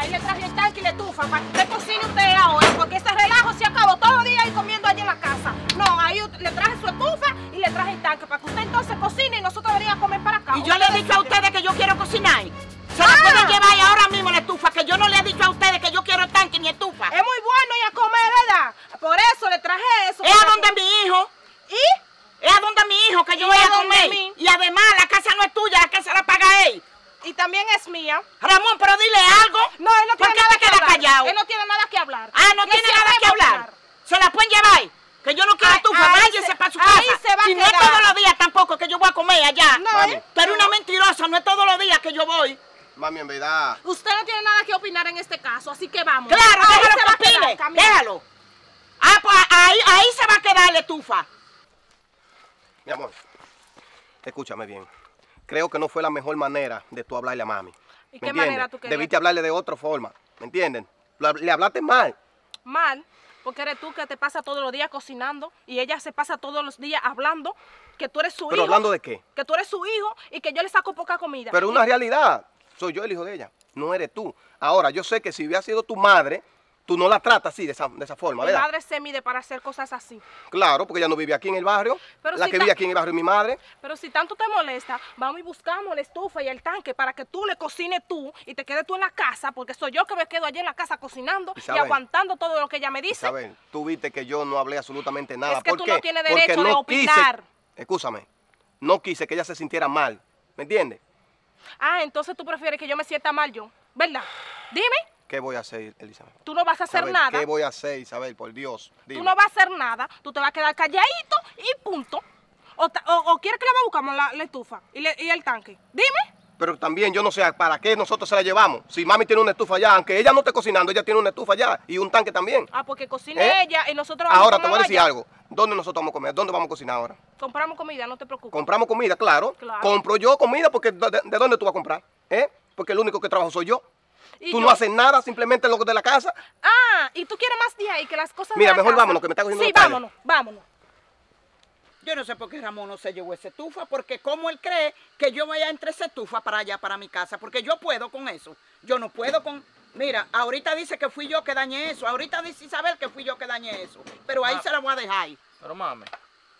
Ahí le traje el tanque y le tufa para que usted cocine usted ahora, porque ese relajo se acabó todo el día ahí comiendo allí en la casa. No, ahí le traje su estufa y le traje el tanque para que usted entonces cocine y nosotros venimos a comer para acá. Y yo le he dicho a ustedes que yo quiero cocinar. Se la pueden llevar ahora mismo la estufa, que yo no le he dicho a ustedes que yo quiero tanque ni estufa. Es muy bueno ir a comer, ¿verdad? Por eso le traje eso. Es a donde que- mi hijo. ¿Y? Es a donde mi hijo que yo ¿Y voy a comer. Y además, la casa no es tuya, la casa la. Y también es mía. Ramón, pero dile algo. No, él no ¿Por tiene nada te que hablar. callado? Él no tiene nada que hablar. Ah, no tiene nada que a hablar. Se la pueden llevar. Que yo no quiero ahí váyase se- para su ahí casa. se va a y no es quedar. todos los días tampoco que yo voy a comer allá. No, Mami. ¿eh? Pero una mentirosa, no es todos los días que yo voy. Mami, en verdad. Usted no tiene nada que opinar en este caso, así que vamos. Claro, Ahí déjalo se va a que quedar, opine. Déjalo. Ah, pues ahí, ahí se va a quedar la estufa. Mi amor, escúchame bien. Creo que no fue la mejor manera de tú hablarle a mami. ¿Y ¿Me qué entiendes? manera tú querías? Debiste hablarle de otra forma. ¿Me entienden? Le hablaste mal. Mal, porque eres tú que te pasa todos los días cocinando y ella se pasa todos los días hablando que tú eres su ¿Pero hijo. hablando de qué? Que tú eres su hijo y que yo le saco poca comida. Pero una realidad. Soy yo el hijo de ella. No eres tú. Ahora, yo sé que si hubiera sido tu madre, tú no la tratas así, de esa, de esa forma, Mi ¿verdad? madre se mide para hacer cosas así. Claro, porque ella no vive aquí en el barrio. Pero la si que vive aquí en el barrio es mi madre. Pero si tanto te molesta, vamos y buscamos la estufa y el tanque para que tú le cocines tú y te quedes tú en la casa, porque soy yo que me quedo allí en la casa cocinando y aguantando todo lo que ella me dice. Isabel, tú viste que yo no hablé absolutamente nada. Es que ¿Por tú qué? no tienes Porque derecho de no quise- opinar. Escúchame. No quise que ella se sintiera mal. ¿Me entiendes? Ah, entonces tú prefieres que yo me sienta mal yo, ¿verdad? Dime, ¿Qué voy a hacer, Elizabeth? tú no vas a hacer Isabel, nada. ¿Qué voy a hacer, Isabel? Por Dios. Tú no vas a hacer nada, tú te vas a quedar calladito y punto. O, o, o quieres que la buscamos la, la estufa y, le- y el tanque. Dime. Pero también yo no sé para qué nosotros se la llevamos. Si mami tiene una estufa allá, aunque ella no esté cocinando, ella tiene una estufa allá y un tanque también. Ah, porque cocine ¿Eh? ella y nosotros vamos Ahora a te voy a decir allá. algo. ¿Dónde nosotros vamos a comer? ¿Dónde vamos a cocinar ahora? Compramos comida, no te preocupes. Compramos comida, claro. Claro. Compro yo comida porque ¿de, de- de dónde tú vas a comprar? ¿Eh? Porque el único que trabajo soy yo. Y Tú yo- no haces nada, simplemente lo de la casa. Ah, y tú quieres más de ahí que las cosas Mira, de la mejor casa? vámonos, que me está cogiendo Sí, vámonos, vámonos. Yo no sé por qué Ramón no se llevó esa estufa, porque como él cree que yo voy a entre esa estufa para allá, para mi casa, porque yo puedo con eso. Yo no puedo con... Mira, ahorita dice que fui yo que dañé eso, ahorita dice Isabel que fui yo que dañé eso, pero ahí Ah. se la voy a dejar. Pero mami,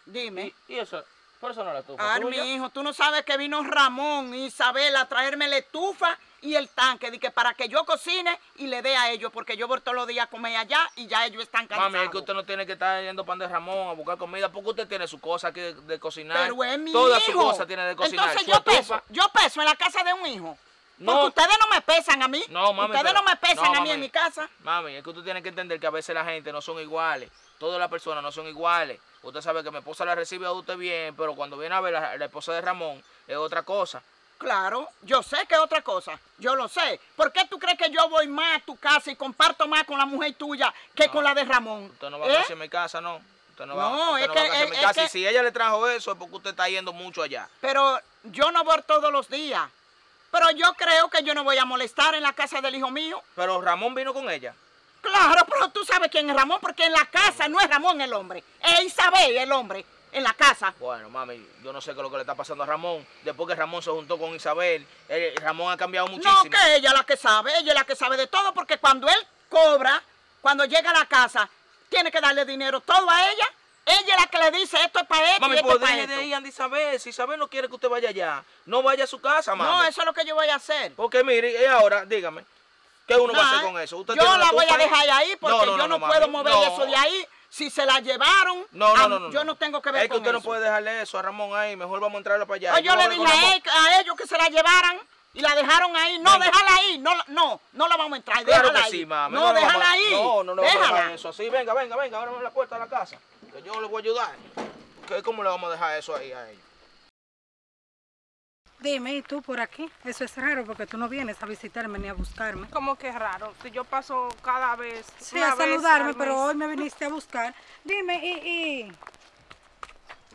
Dime. y, y eso, por eso no la estufa Ay, tuya. mi hijo, tú no sabes que vino Ramón y Isabel a traerme la estufa y el tanque, de que para que yo cocine y le dé a ellos, porque yo voy todos los días a comer allá y ya ellos están cansados. Mami, es que usted no tiene que estar yendo pan de Ramón a buscar comida porque usted tiene su cosa que de cocinar. Pero es mi Toda hijo. su cosa tiene de cocinar. Entonces yo estufa- peso, yo peso en la casa de un hijo. No. Porque ustedes no me pesan a mí. No, mami. Ustedes pero- no me pesan no, a mí mami. en mi casa. Mami, es que usted tiene que entender que a veces la gente no son iguales. Todas las personas no son iguales. Usted sabe que mi esposa la recibe a usted bien, pero cuando viene a ver la, la esposa de Ramón es otra cosa. Claro, yo sé que es otra cosa. Yo lo sé. ¿Por qué tú crees que yo voy más a tu casa y comparto más con la mujer tuya que No. con la de Ramón? Usted no va ¿Eh? a en mi casa, no. Usted no, va, No, usted es no que- va a es- mi es casa. que- Y si ella le trajo eso es porque usted está yendo mucho allá. Pero yo no voy todos los días. Pero yo creo que yo no voy a molestar en la casa del hijo mío. Pero Ramón vino con ella. Claro, pero tú sabes quién es Ramón, porque en la casa no es Ramón el hombre, es Isabel el hombre en la casa. Bueno, mami, yo no sé qué es lo que le está pasando a Ramón. Después que Ramón se juntó con Isabel, eh, Ramón ha cambiado muchísimo. No, que ella es la que sabe, ella es la que sabe de todo, porque cuando él cobra, cuando llega a la casa, tiene que darle dinero todo a ella. Ella es la que le dice esto es para esto y Mami, esto pues deje de Andy Isabel. Si Isabel no quiere que usted vaya allá, no vaya a su casa, mami. No, eso es lo que yo voy a hacer. Porque mire, y ahora, dígame, ¿qué uno va a hacer con eso? ¿Usted yo la voy a dejar ahí porque No, no, yo no, puedo mami, mover eso de ahí. Si se la llevaron, No, no, no, yo no tengo que ver Es que con usted no eso. puede dejarle eso a Ramón ahí. Mejor vamos a entrarle para allá. Pues yo le dije con a, Ramón. él- a ellos que se la llevaran y la dejaron ahí. No, Venga. déjala ahí. No, no, no la vamos a entrar. Claro déjala que ahí. sí, mami. No, déjala ahí. No, no, no, vamos a dejar déjala. eso así. Venga, venga, venga, ábrame la puerta de la casa. Que yo le voy a ayudar. ¿Qué- ¿Cómo le vamos a dejar eso ahí a ellos? Dime, ¿y tú por aquí? Eso es raro porque tú no vienes a visitarme ni a buscarme. Como que raro, si yo paso cada vez. Sí, una a saludarme, al pero hoy me viniste a buscar. Dime, ¿y,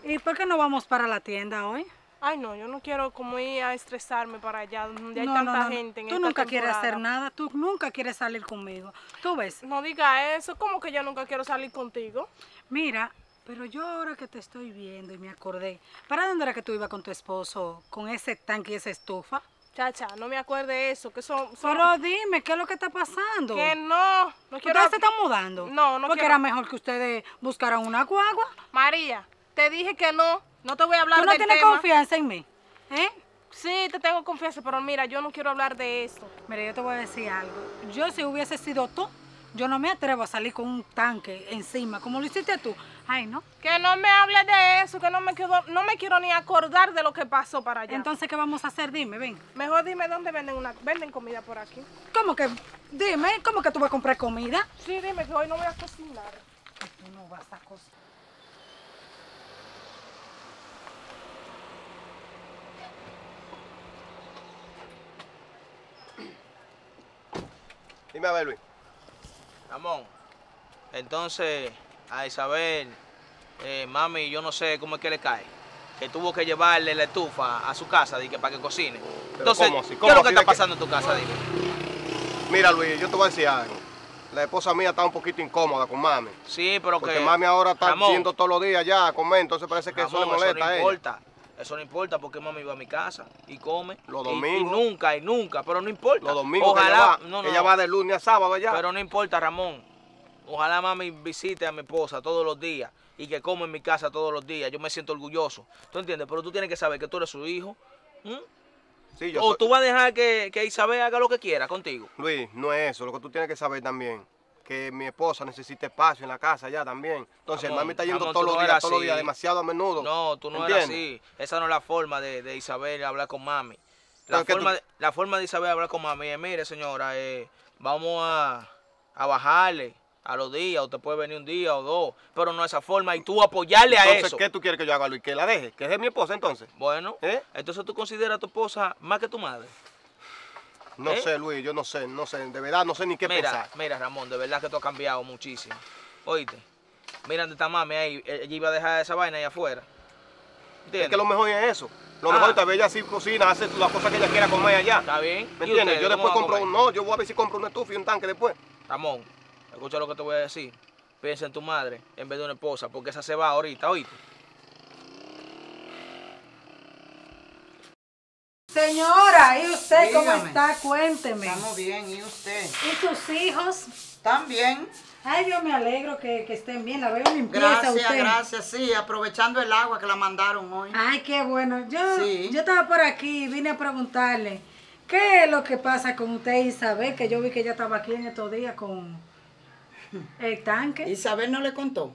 y, ¿y por qué no vamos para la tienda hoy? Ay, no, yo no quiero como ir a estresarme para allá, donde hay no, tanta no, no, gente en Tú esta nunca quieres hacer nada, tú nunca quieres salir conmigo. Tú ves, No diga eso, como que yo nunca quiero salir contigo. mira, pero yo ahora que te estoy viendo y me acordé, ¿para dónde era que tú ibas con tu esposo, con ese tanque y esa estufa? Chacha, no me acuerde eso, que son... son- Pero dime, ¿qué es lo que está pasando? que no, no quiero... ¿Ustedes se están mudando? No, no Porque quiero- era mejor que ustedes buscaran una guagua. María, te dije que no, no te voy a hablar ¿Tú no del tienes tema. confianza en mí? ¿Eh? Sí, te tengo confianza, pero mira, yo no quiero hablar de esto. Mira, yo te voy a decir algo. Yo si hubiese sido tú, yo no me atrevo a salir con un tanque encima, como lo hiciste tú. Ay, ¿no? Que no me hables de eso, que no me quiero, no me quiero ni acordar de lo que pasó para allá. Entonces, ¿qué vamos a hacer? Dime, ven. Mejor dime dónde venden una, venden comida por aquí. ¿Cómo que? Dime, ¿cómo que tú vas a comprar comida? Sí, dime que hoy no voy a cocinar. Que tú no vas a cocinar. Dime a ver, Luis. Ramón, entonces a Isabel, eh, mami, yo no sé cómo es que le cae. Que tuvo que llevarle la estufa a su casa dije, para que cocine. Entonces, ¿cómo así? ¿qué ¿Cómo es lo que está de qué? pasando en tu casa? Dime. Mira, Luis, yo te voy a decir algo. La esposa mía está un poquito incómoda con mami. Sí, pero Porque que... mami ahora está Ramón, yendo todos los días ya a comer, entonces parece que eso le molesta no a ella. importa. Eso no importa porque mami va a mi casa y come. Los Y- Y, domingos. nunca, y nunca, pero no importa. Los domingos que Ojalá, ella va, no, no, ella no. va de lunes a sábado ya. Pero no importa, Ramón. Ojalá mami visite a mi esposa todos los días y que come en mi casa todos los días. Yo me siento orgulloso. ¿Tú entiendes? Pero tú tienes que saber que tú eres su hijo. ¿m? Sí, yo O soy- tú vas a dejar que, que Isabel haga lo que quiera contigo. Luis, no es eso. Lo que tú tienes que saber también, que mi esposa necesita espacio en la casa ya también. Entonces, mami está yendo todos los no días, todos los así. días, demasiado a menudo. No, tú no ¿Entiendes? así. Esa no es la forma de, de Isabel hablar con mami. La forma, tú- de, la forma de Isabel hablar con mami es, mire señora, eh, vamos a, a bajarle a los días, usted puede venir un día o dos, pero no esa forma y tú apoyarle a Entonces, eso. ¿qué tú quieres que yo haga, Luis? Que la deje, que es mi esposa entonces. Bueno, ¿Eh? entonces tú consideras a tu esposa más que tu madre. No ¿Eh? sé, Luis, yo no sé, no sé, de verdad no sé ni qué mira, pensar. mira Ramón, de verdad que tú has cambiado muchísimo. Oíste, mira dónde está mami ahí, ella iba a dejar esa vaina ahí afuera. Es ¿Entiendes? que lo mejor es eso. Lo Ah. mejor tal vez ella sí cocina, hace las cosas que ella quiera comer allá. ¿Está bien? ¿Me ¿Y entiendes? Yo después a compro un, no, yo voy a ver si compro una estufa y un tanque después. Ramón, escucha lo que te voy a decir. Piensa en tu madre en vez de una esposa, porque esa se va ahorita, ¿oíste? Señora, ¿y usted cómo está? Cuénteme. Estamos bien, ¿y usted? ¿Y sus hijos? ¿Están bien? Ay, yo me alegro que, que estén bien. La veo limpieza Gracias, usted. gracias, sí, aprovechando el agua que la mandaron hoy. Ay, qué bueno. Yo, Sí. yo estaba por aquí y vine a preguntarle, ¿qué es lo que pasa con usted y Isabel? Que yo vi que ella estaba aquí en estos días con el tanque. Isabel no le contó.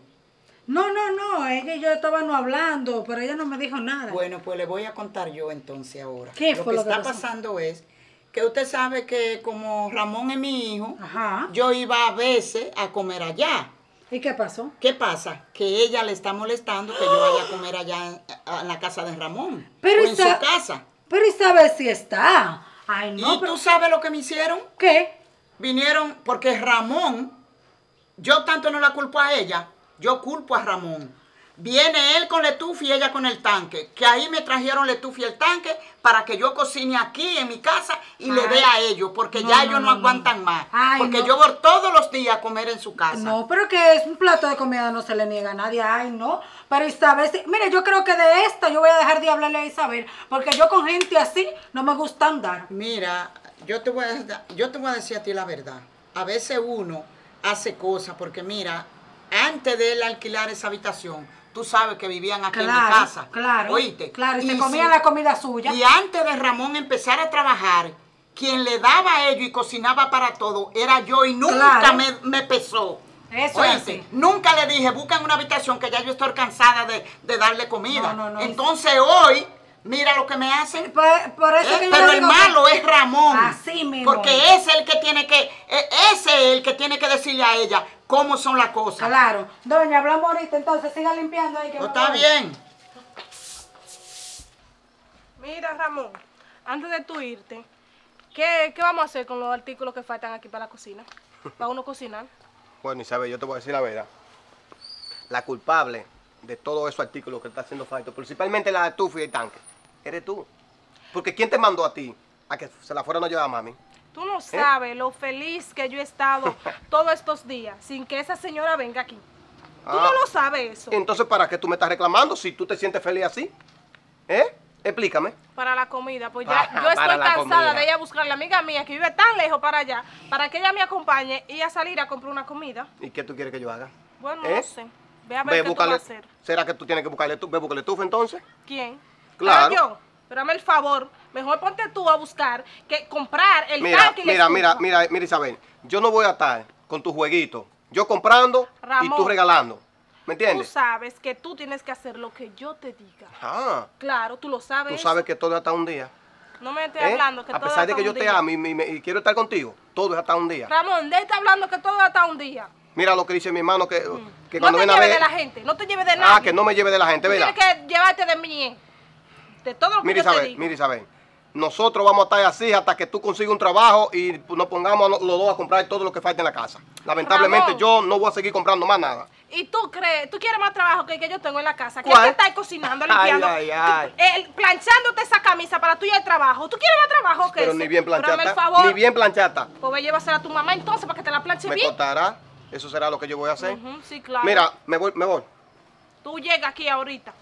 No, no, no, ella y yo estábamos hablando, pero ella no me dijo nada. Bueno, pues le voy a contar yo entonces ahora. ¿Qué lo fue que lo que está pasó? pasando es que usted sabe que como Ramón es mi hijo, Ajá. yo iba a veces a comer allá. ¿Y qué pasó? ¿Qué pasa? Que ella le está molestando que yo vaya a comer allá en, en la casa de Ramón. Pero o en su casa. Pero Isabel sí está. Ay, no, ¿Y pero... tú sabes lo que me hicieron? ¿Qué? Vinieron porque Ramón, yo tanto no la culpo a ella, yo culpo a Ramón. Viene él con la estufa y ella con el tanque. Que ahí me trajeron la estufa y el tanque para que yo cocine aquí en mi casa y le dé a ellos, porque No, ya no, ellos no, aguantan más. Ay, porque yo voy todos los días a comer en su casa. No, pero que es un plato de comida no se le niega a nadie. Ay, no. Pero Isabel, sí- mire, yo creo que de esta yo voy a dejar de hablarle a Isabel, porque yo con gente así no me gusta andar. Mira, yo te, voy a, yo te voy a decir a ti la verdad. A veces uno hace cosas porque mira, antes de él alquilar esa habitación, tú sabes que vivían aquí en mi casa. claro. ¿Oíste? Claro, y, se si- comía la comida suya. Y antes de Ramón empezar a trabajar, quien le daba a ellos y cocinaba para todo era yo y nunca Claro. me, me pesó. Eso es ¿Oíste? Nunca le dije, buscan una habitación que ya yo estoy cansada de, de darle comida. No, no, no. Entonces hoy, mira lo que me hacen. Por, por eso ¿Eh? que Pero el que- malo es Ramón. Así mismo Porque es. el que tiene que, ese es el que tiene que decirle a ella cómo son las cosas. Claro. Doña, hablamos ahorita, entonces siga limpiando ahí. Que ¿No me está voy. bien? Mira, Ramón, antes de tú irte, ¿qué, qué vamos a hacer con los artículos que faltan aquí para la cocina? Para uno cocinar. Bueno, Isabel, yo te voy a decir la verdad. La culpable de todos esos artículos que está haciendo falta, principalmente la estufa y el tanque, eres tú. Porque ¿quién te mandó a ti a que se la fueran a llevar a mami? Tú no sabes lo feliz que yo he estado todos estos días sin que esa señora venga aquí. Tú Ah. no lo sabes eso. Entonces, ¿para qué tú me estás reclamando si tú te sientes feliz así? ¿Eh? Explícame. Para la comida, pues ya yo estoy cansada comida. de ella buscar a la amiga mía que vive tan lejos para allá, para que ella me acompañe y a salir a comprar una comida. ¿Y qué tú quieres que yo haga? Bueno, ¿Eh? no sé. Ve a ver Ve, qué tú vas a hacer. ¿Será que tú tienes que buscarle tu, ve, búscale estufa entonces? ¿Quién? Claro. Ah, yo. Pero hazme el favor, mejor ponte tú a buscar que comprar el Mira, tanque mira, mira, mira, mira, Isabel. Yo no voy a estar con tu jueguito. Yo comprando y tú regalando. ¿Me Tú entiendes? sabes que tú tienes que hacer lo que yo te diga. Ah, Claro, tú lo sabes. tú sabes que todo es hasta un día. No me estés ¿eh? hablando que A todo pesar de que yo un te día. amo y, y- y quiero estar contigo, todo es hasta un día. Ramón, de está hablando que todo hasta un día. Mira lo que dice mi hermano que, que no cuando te viene a lleves ver. de la gente, no te lleves de nadie. Ah, que no me lleve de la gente, Tú ¿verdad? Tienes que llevarte de mí, de todo lo que Mira yo te Isabel, digo. mira Isabel. Nosotros vamos a estar así hasta que tú consigas un trabajo y nos pongamos los dos a comprar todo lo que falta en la casa. Lamentablemente Ramón. yo no voy a seguir comprando más nada. Y tú crees, tú quieres más trabajo que el que yo tengo en la casa. Que ¿Cuál? que estás cocinando, Ay, limpiando, ay, ay. eh, planchándote esa camisa para tú ir al trabajo. ¿Tú quieres más trabajo que Pero ese? ni bien Pero planchata. el favor. Ni bien planchata. Pues ve a llevársela a tu mamá entonces para que te la planche Me bien. costará. Eso será lo que yo voy a hacer. Sí, claro. Mira, me voy, me voy. Tú llegas aquí ahorita.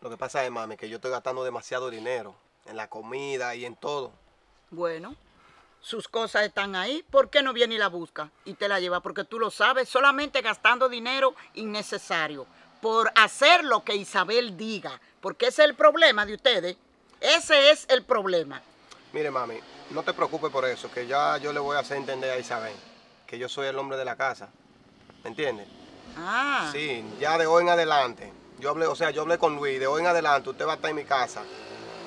Lo que pasa es, mami, que yo estoy gastando demasiado dinero en la comida y en todo. Bueno, sus cosas están ahí. ¿Por qué no viene y la busca y te la lleva? Porque tú lo sabes, solamente gastando dinero innecesario por hacer lo que Isabel diga. Porque ese es el problema de ustedes. Ese es el problema. Mire, mami, no te preocupes por eso, que ya yo le voy a hacer entender a Isabel que yo soy el hombre de la casa. ¿Me entiendes? Ah, Sí, ya de hoy en adelante. Yo hablé, o sea, yo hablé con Luis, de hoy en adelante usted va a estar en mi casa.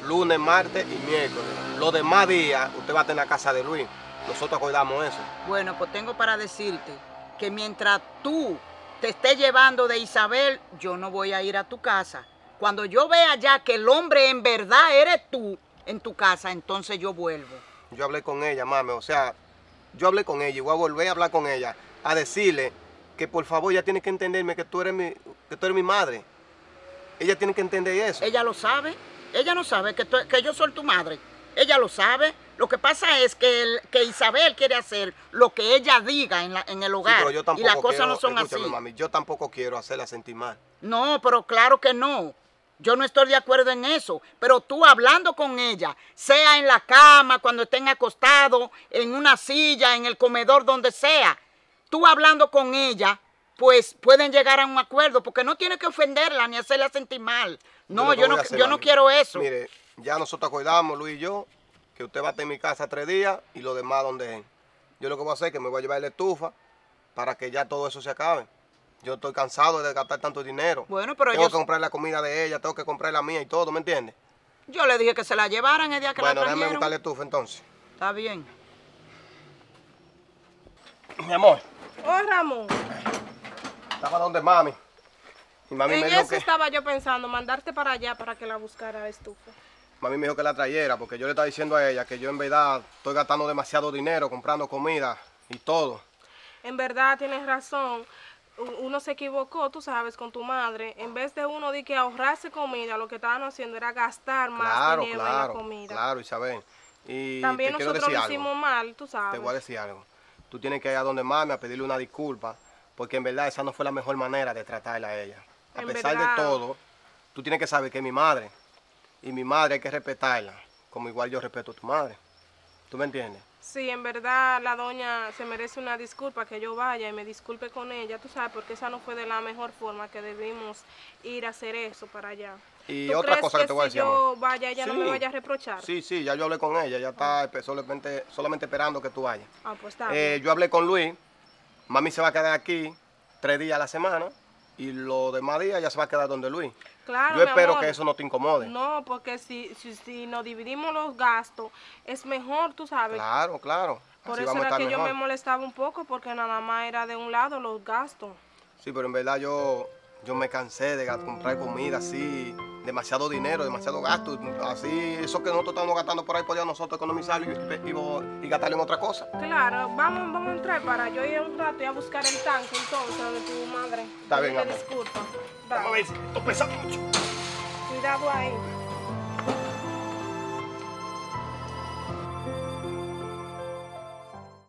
Lunes, martes y miércoles. Los demás días usted va a estar en la casa de Luis. Nosotros acordamos eso. bueno, pues tengo para decirte que mientras tú te estés llevando de Isabel, yo no voy a ir a tu casa. Cuando yo vea ya que el hombre en verdad eres tú en tu casa, entonces yo vuelvo. Yo hablé con ella, mami, o sea, yo hablé con ella y voy a volver a hablar con ella, a decirle que por favor ella tiene que entenderme que tú eres mi, que tú eres mi madre. Ella tiene que entender eso. Ella lo sabe. Ella no sabe que, yo soy tu madre. Ella lo sabe. Lo que pasa es que, el- que Isabel quiere hacer lo que ella diga en, la- en el Sí, hogar. pero yo y tampoco las cosas quiero, no son así. mami, yo tampoco quiero hacerla sentir mal. No, pero claro que no. Yo no estoy de acuerdo en eso. Pero tú hablando con ella, sea en la cama, cuando estén acostados, en una silla, en el comedor, donde sea, tú hablando con ella, pues pueden llegar a un acuerdo, porque no tienes que ofenderla ni hacerla sentir mal. No, yo no, yo no quiero eso. Mire, ya nosotros acordamos, Luis y yo, que usted va a estar en mi casa tres días y lo demás donde es. Yo lo que voy a hacer es que me voy a llevar la estufa para que ya todo eso se acabe. Yo estoy cansado de gastar tanto dinero. Bueno, pero tengo yo- que comprar la comida de ella, tengo que comprar la mía y todo, ¿me entiendes? Yo le dije que se la llevaran el día que Bueno, la déjame trajeron. buscar la estufa entonces. Está bien. Mi amor, Oh, Ramón. Estaba donde mami. Y mami en me dijo eso que estaba yo pensando, mandarte para allá para que la buscara la estufa. mami me dijo que la trayera porque yo le estaba diciendo a ella que yo en verdad estoy gastando demasiado dinero comprando comida y todo. En verdad tienes razón. Uno se equivocó, tú sabes, con tu madre. En vez de uno de que ahorrarse comida, lo que estaban haciendo era gastar más Claro, dinero en la claro, comida. claro, Isabel. Y También te nosotros decir lo algo. hicimos mal, tú sabes. Te voy a decir algo. Tú tienes que ir a donde mami a pedirle una disculpa, porque en verdad esa no fue la mejor manera de tratarla a ella. A En pesar verdad. de todo, tú tienes que saber que es mi madre. Y mi madre hay que respetarla, como igual yo respeto a tu madre. ¿Tú me entiendes? Sí, en verdad la doña se merece una disculpa, que yo vaya y me disculpe con ella, tú sabes, porque esa no fue de la mejor forma que debimos ir a hacer eso para allá. Y ¿Tú otra crees cosa que te voy a si decir, yo amor. vaya, ella no me Sí. vaya a reprochar? Sí, sí, ya yo hablé con ella, ella está solamente, solamente esperando que tú vayas. Ah, pues está Eh, yo hablé con Luis, mami se va a quedar aquí tres días a la semana y los demás días ya se va a quedar donde Luis. Claro, yo mi espero amor. que eso no te incomode. No, porque si, si, si nos dividimos los gastos, es mejor, tú sabes. Claro, claro. Por Así eso vamos a era estar que yo me molestaba un poco, porque nada más era de un lado los gastos. Sí, pero en verdad yo, yo me cansé de comprar comida así, demasiado dinero, demasiado gasto. Así, eso que nosotros estamos gastando por ahí, podíamos nosotros economizarlo y, y, y gastarlo en otra cosa. Claro, vamos, vamos a entrar para yo ir un rato y a buscar el tanque entonces de tu madre. Está bien, amor. disculpa. Vamos a ver esto pesa mucho. Cuidado ahí.